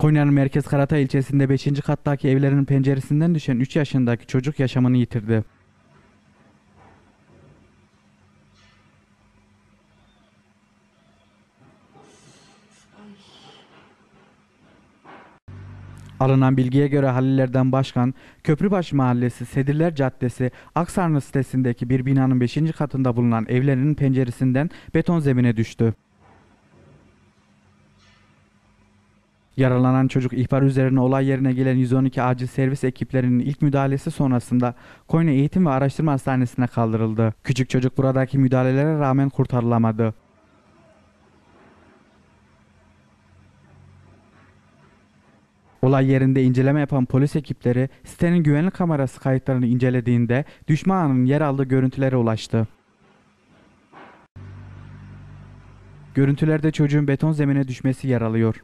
Konya'nın Merkez Karatay ilçesinde 5. kattaki evlerinin penceresinden düşen 3 yaşındaki çocuk yaşamını yitirdi. Alınan bilgiye göre Halillerden Başkan, Köprübaşı Mahallesi, Sedirler Caddesi, Aksarnı sitesindeki bir binanın 5. katında bulunan evlerinin penceresinden beton zemine düştü. Yaralanan çocuk ihbar üzerine olay yerine gelen 112 acil servis ekiplerinin ilk müdahalesi sonrasında Konya Eğitim ve Araştırma Hastanesi'ne kaldırıldı. Küçük çocuk buradaki müdahalelere rağmen kurtarılamadı. Olay yerinde inceleme yapan polis ekipleri sitenin güvenlik kamerası kayıtlarını incelediğinde düşmanın yer aldığı görüntülere ulaştı. Görüntülerde çocuğun beton zemine düşmesi yer alıyor.